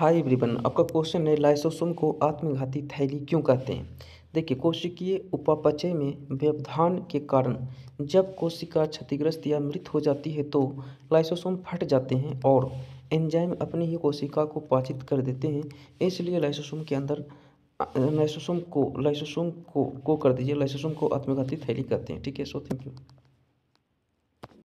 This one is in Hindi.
हाय एवरीवन, आपका क्वेश्चन है लाइसोसोम को आत्मघाती थैली क्यों कहते हैं? देखिए, कोशिकीय उपापचय में व्यवधान के कारण जब कोशिका क्षतिग्रस्त या मृत हो जाती है तो लाइसोसोम फट जाते हैं और एंजाइम अपनी ही कोशिका को पाचित कर देते हैं। इसलिए लाइसोसोम के अंदर लाइसोसोम को लाइसोसोम को को कर दीजिए लाइसोसोम को आत्मघाती थैली कहते हैं। ठीक है सो थैंक यू